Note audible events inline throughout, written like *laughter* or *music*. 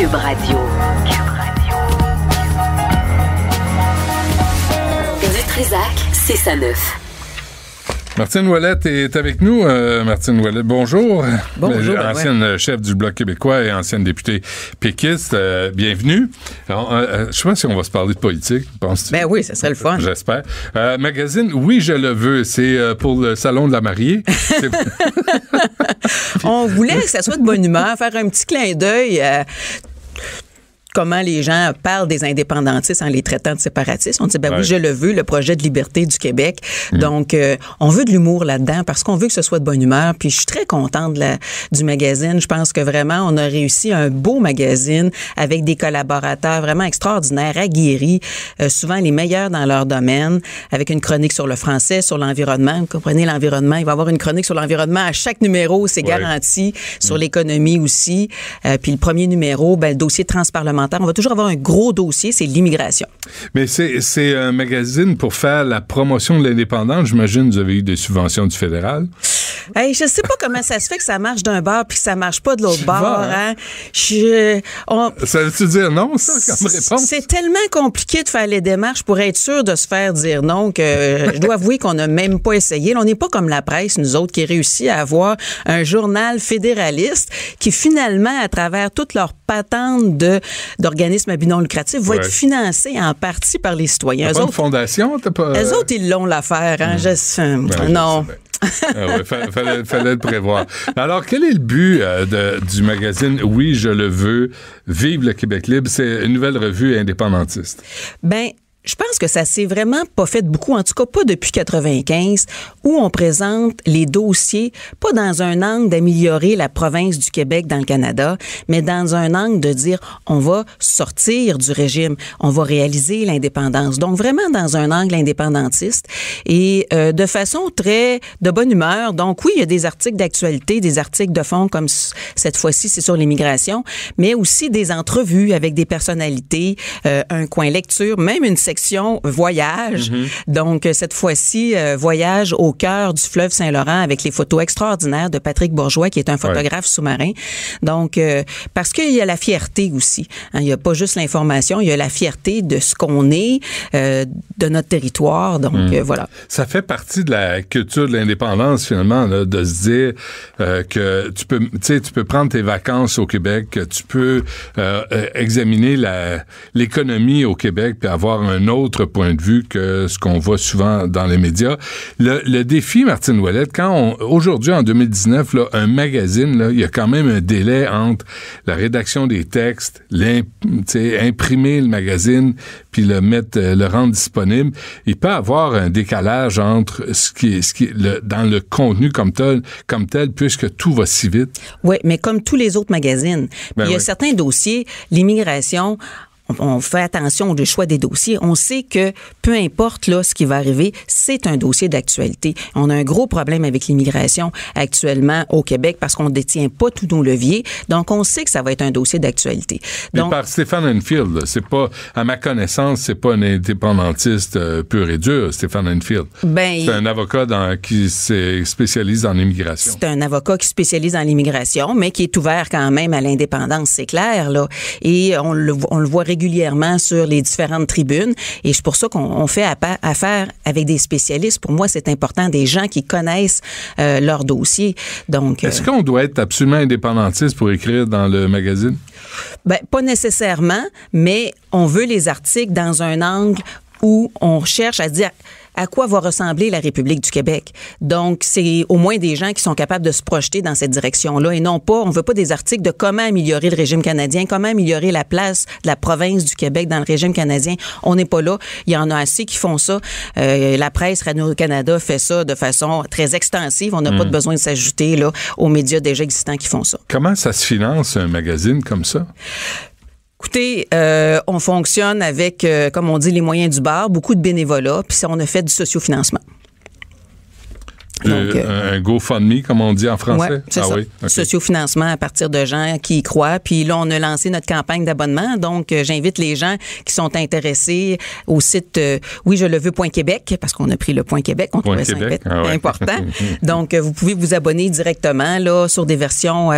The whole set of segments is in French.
Cube Radio. Cube Radio. Du Trisac, 6 à 9. Martine Ouellette est avec nous. Euh, Martine Ouellette, bonjour. Bonjour. Euh, ancienne chef du Bloc québécois et ancienne députée péquiste. Euh, bienvenue. Alors, euh, je sais pas si on va se parler de politique, penses-tu? Ben oui, ça serait le fun. J'espère. Euh, magazine, oui, je le veux. C'est euh, pour le salon de la mariée. *laughs* On voulait que ça soit de bonne humeur, faire un petit clin d'œil à comment les gens parlent des indépendantistes en les traitant de séparatistes. On dit, ben Ouais. oui, je le veux, le projet de liberté du Québec. Mm. Donc, euh, on veut de l'humour là-dedans parce qu'on veut que ce soit de bonne humeur. Puis, je suis très contente de la- du magazine. Je pense que vraiment, on a réussi un beau magazine avec des collaborateurs vraiment extraordinaires, aguerris, euh, souvent les meilleurs dans leur domaine, avec une chronique sur le français, sur l'environnement. Vous comprenez, l'environnement, il va y avoir une chronique sur l'environnement à chaque numéro, c'est Ouais. garanti. Sur l'économie aussi. Euh, puis le premier numéro, ben, le dossier transparlementaire, on va toujours avoir un gros dossier, c'est l'immigration. Mais c'est un magazine pour faire la promotion de l'indépendance. J'imagine que vous avez eu des subventions du fédéral. Hey, je sais pas comment ça se fait que ça marche d'un bord puis que ça marche pas de l'autre bord. hein? Hein? Je, on- Ça veut-tu dire non, ça, comme réponse? C'est tellement compliqué de faire les démarches pour être sûr de se faire dire non que euh, je dois avouer qu'on n'a même pas essayé. Là, on n'est pas comme la presse, nous autres, qui réussit à avoir un journal fédéraliste qui finalement, à travers toutes leurs patentes de d'organismes à but non lucratif, va Ouais. être financé en partie par les citoyens. T'as Eux pas une autres, fondation? T'as pas... eux autres, ils l'ont l'affaire. Hein? Je- Ben, je non. bien. Ah ouais, fallait, fallait le prévoir. Alors, quel est le but euh, de- du magazine Oui, je le veux, Vive le Québec libre? C'est une nouvelle revue indépendantiste. Ben, je pense que ça s'est vraiment pas fait beaucoup, en tout cas pas depuis 95, où on présente les dossiers, pas dans un angle d'améliorer la province du Québec dans le Canada, mais dans un angle de dire on va sortir du régime, on va réaliser l'indépendance. Donc vraiment dans un angle indépendantiste et euh, de façon très de bonne humeur. Donc oui, il y a des articles d'actualité, des articles de fond comme cette fois-ci c'est sur l'immigration, mais aussi des entrevues avec des personnalités, euh, un coin lecture, même une section voyage. Donc euh, cette fois-ci euh, voyage au cœur du fleuve Saint-Laurent avec les photos extraordinaires de Patrick Bourgeois qui est un photographe sous-marin. Donc euh, parce qu'il y a la fierté aussi. hein. il n'y a pas juste l'information, il y a la fierté de ce qu'on est, euh, de notre territoire. Donc euh, voilà. Ça fait partie de la culture de l'indépendance, finalement, là, de se dire que tu peux, tu peux prendre tes vacances au Québec, que tu peux examiner l'économie au Québec puis avoir un autre point de vue que ce qu'on voit souvent dans les médias. Le, le défi, Martine Ouellette, quand on, aujourd'hui, en 2019, là, un magazine, là, il y a quand même un délai entre la rédaction des textes, imprimer le magazine, puis le mettre, euh, le rendre disponible. Il peut avoir un décalage entre ce qui est, ce qui est le, dans le contenu comme tel, comme tel, puisque tout va si vite. Oui, mais comme tous les autres magazines. Ben il y a oui. certains dossiers, l'immigration, on, fait attention au choix des dossiers. On sait que peu importe là ce qui va arriver, c'est un dossier d'actualité. On a un gros problème avec l'immigration actuellement au Québec parce qu'on ne détient pas tous nos leviers. Donc on sait que ça va être un dossier d'actualité. Mais Donc par Stéphane Enfield, c'est pas, à ma connaissance, c'est pas un indépendantiste euh, pur et dur, Stéphane Enfield. Ben, c'est un avocat dans, qui se spécialise en immigration. C'est un avocat qui spécialise dans l'immigration, mais qui est ouvert quand même à l'indépendance, c'est clair, là. Et on le, on le voit régulièrement sur les différentes tribunes. Et c'est pour ça qu'on on fait affaire avec des spécialistes. Pour moi, c'est important, des gens qui connaissent euh, leur dossier. Donc, Est-ce euh, qu'on doit être absolument indépendantiste pour écrire dans le magazine? ben, pas nécessairement, mais on veut les articles dans un angle où on cherche à dire à quoi va ressembler la République du Québec. Donc, c'est au moins des gens qui sont capables de se projeter dans cette direction-là et non pas, on veut pas des articles de comment améliorer le régime canadien, comment améliorer la place de la province du Québec dans le régime canadien. On n'est pas là. Il y en a assez qui font ça. Euh, la presse Radio-Canada fait ça de façon très extensive. On n'a pas de besoin de s'ajouter là aux médias déjà existants qui font ça. Comment ça se finance un magazine comme ça? Écoutez, euh, on fonctionne avec, euh, comme on dit, les moyens du bar, beaucoup de bénévolat, puis on a fait du sociofinancement. Donc, euh, un GoFundMe, comme on dit en français? Ouais, c'est ah ça. Oui? Sociofinancement à partir de gens qui y croient. Puis là, on a lancé notre campagne d'abonnement. Donc, euh, j'invite les gens qui sont intéressés au site euh, oui je le veux point Québec parce qu'on a pris le point Québec. On trouvait ça ah important. *laughs* Donc, vous pouvez vous abonner directement là sur des versions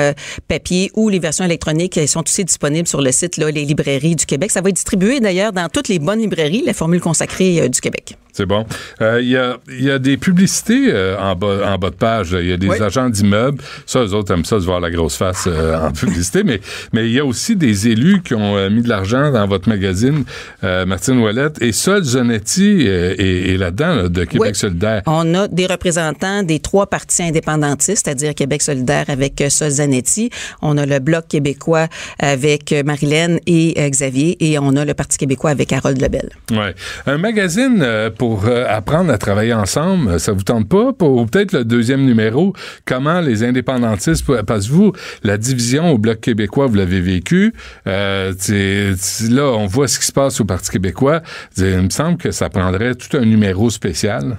papier ou les versions électroniques. Elles sont aussi disponibles sur le site là, les librairies du Québec. Ça va être distribué d'ailleurs dans toutes les bonnes librairies, la formule consacrée du Québec. C'est bon. Il y, a, y, a, des publicités en, bas, en bas de page. Il y a des agents d'immeubles. Ça, eux autres aiment ça, se voir la grosse face euh, en *laughs* publicité. Mais, mais il y a aussi des élus qui ont euh, mis de l'argent dans votre magazine, euh, Martine Ouellette. Et Sol Zanetti est, là-dedans, de Québec solidaire. On a des représentants des trois partis indépendantistes, c'est-à-dire Québec solidaire avec Sol Zanetti. On a le Bloc québécois avec Marilène et Xavier. Et on a le Parti québécois avec Harold Lebel. Oui. Un magazine pour apprendre à travailler ensemble, ça vous tente pas? Pour peut-être le deuxième numéro, comment les indépendantistes, parce que vous, la division au Bloc québécois, vous l'avez vécu, euh, là, on voit ce qui se passe au Parti québécois, il me semble que ça prendrait tout un numéro spécial.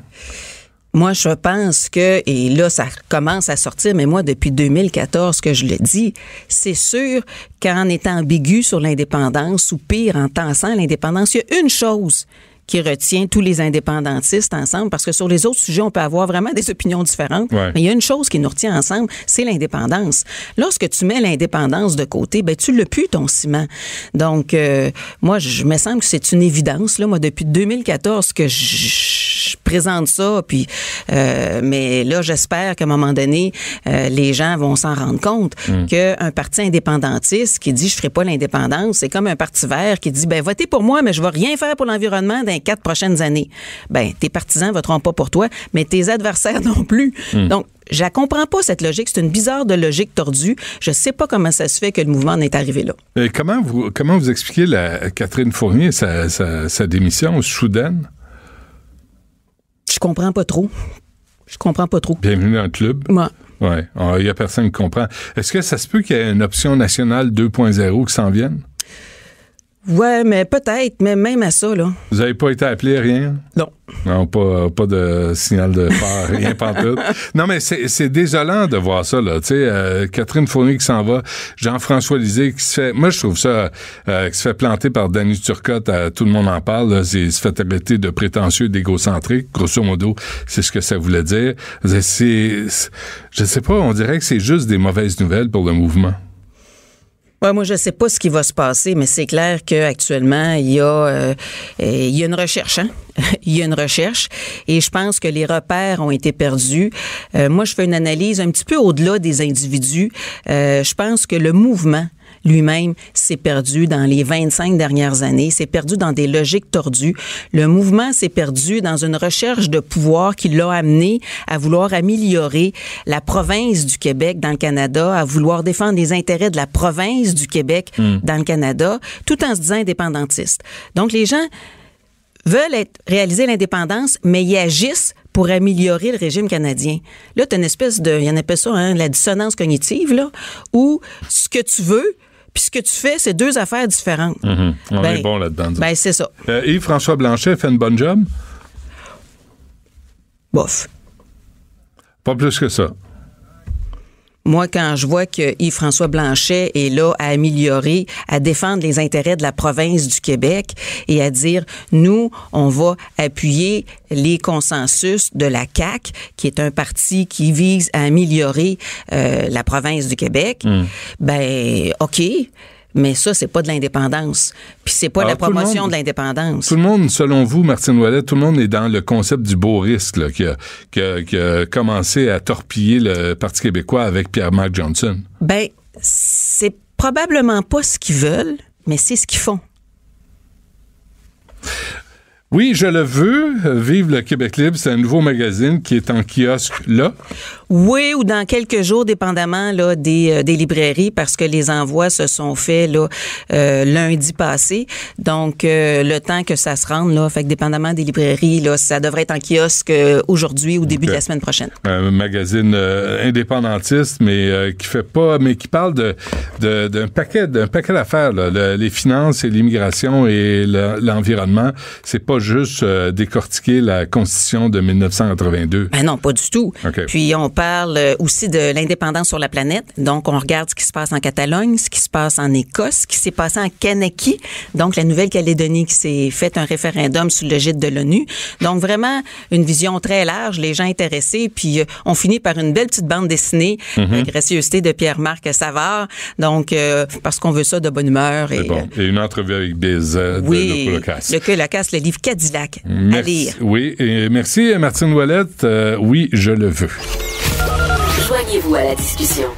Moi, je pense que, et là, ça commence à sortir, mais moi, depuis 2014 que je le dis, c'est sûr qu'en étant ambigu sur l'indépendance, ou pire, en tensant l'indépendance, il y a une chose qui retient tous les indépendantistes ensemble, parce que sur les autres sujets, on peut avoir vraiment des opinions différentes. Mais il y a une chose qui nous retient ensemble, c'est l'indépendance. Lorsque tu mets l'indépendance de côté, ben tu le pues ton ciment. Donc, euh, moi, je me semble que c'est une évidence. Là, moi, depuis 2014 que je, présente ça, puis, euh, mais là, j'espère qu'à un moment donné, euh, les gens vont s'en rendre compte mm. qu'un parti indépendantiste qui dit je ferai pas l'indépendance, c'est comme un parti vert qui dit ben votez pour moi, mais je vais rien faire pour l'environnement quatre prochaines années, ben tes partisans voteront pas pour toi, mais tes adversaires *laughs* non plus. Hmm. Donc, je ne comprends pas cette logique. C'est une bizarre de logique tordue. Je sais pas comment ça se fait que le mouvement en est arrivé là. Et comment vous comment vous expliquez la Catherine Fournier sa, sa, démission soudaine? Je comprends pas trop. Je comprends pas trop. Bienvenue dans le club. Moi. Ouais. Il y a personne qui comprend. Est-ce que ça se peut qu'il y ait une option nationale 2.0 qui s'en vienne? Ouais, mais peut-être, mais même à ça, là. Vous n'avez pas été appelé, rien? Non. Non, pas, pas de signal de phare, *laughs* rien tout. Non, mais c'est désolant de voir ça, là. Tu sais, euh, Catherine Fournier qui s'en va, Jean-François Lisée qui se fait... Moi, je trouve ça... Euh, qui se fait planter par Danny Turcotte, tout le monde en parle, là, il se fait traiter de prétentieux d'égocentrique, grosso modo, c'est ce que ça voulait dire. C'est... Je sais pas, on dirait que c'est juste des mauvaises nouvelles pour le mouvement moi, je sais pas ce qui va se passer, mais c'est clair qu'actuellement, il y a euh, il y a une recherche. Hein? *laughs* il y a une recherche et je pense que les repères ont été perdus. Euh, moi, je fais une analyse un petit peu au-delà des individus. Euh, je pense que le mouvement lui-même s'est perdu dans les 25 dernières années, s'est perdu dans des logiques tordues. Le mouvement s'est perdu dans une recherche de pouvoir qui l'a amené à vouloir améliorer la province du Québec dans le Canada, à vouloir défendre les intérêts de la province du Québec hmm. dans le Canada, tout en se disant indépendantiste. Donc les gens veulent être, réaliser l'indépendance, mais ils agissent pour améliorer le régime canadien. Là, tu as une espèce de, il y en appelle ça, hein, la dissonance cognitive, là, où ce que tu veux, puis ce que tu fais, c'est deux affaires différentes. Mm-hmm. On ben, est bon là-dedans. Ben, c'est ça. Euh, Yves-François Blanchet fait une bonne job? Bof. Pas plus que ça. Moi, quand je vois que Yves-François Blanchet est là à améliorer, à défendre les intérêts de la province du Québec et à dire, nous, on va appuyer les consensus de la CAQ, qui est un parti qui vise à améliorer euh, la province du Québec, mm. ben, OK. Mais ça, c'est pas de l'indépendance. Puis c'est pas la promotion de l'indépendance. Tout le monde, selon vous, Martine Ouellet, tout le monde est dans le concept du beau risque là, qui, a, commencé à torpiller le Parti québécois avec Pierre-Marc Johnson. Ben, c'est probablement pas ce qu'ils veulent, mais c'est ce qu'ils font. Oui, je le veux. Vive le Québec libre, c'est un nouveau magazine qui est en kiosque là. Oui, ou dans quelques jours, dépendamment là, des, euh, des librairies, parce que les envois se sont faits là, euh, lundi passé. Donc, euh, le temps que ça se rende, là, fait que dépendamment des librairies, là, ça devrait être en kiosque aujourd'hui ou début de la semaine prochaine. Un magazine indépendantiste, mais qui fait pas, mais qui parle de d'un paquet d'un paquet d'affaires, les finances et l'immigration et l'environnement. c'est pas juste euh, décortiquer la Constitution de 1982. Ben non, pas du tout. Puis on parle euh, aussi de l'indépendance sur la planète. Donc on regarde ce qui se passe en Catalogne, ce qui se passe en Écosse, ce qui s'est passé en Kanaki, donc la Nouvelle-Calédonie qui s'est fait un référendum sous le gîte de l'ONU. Donc vraiment une vision très large, les gens intéressés. Puis euh, on finit par une belle petite bande dessinée, la gracieuseté de Pierre-Marc Savard. Donc euh, parce qu'on veut ça de bonne humeur. Et, C'est bon. Et une entrevue avec Biz de oui, le casse, le livre Cadillac à Merci. lire. Oui, et merci Martine Ouellette. Euh, oui, je le veux. Joignez-vous à la discussion.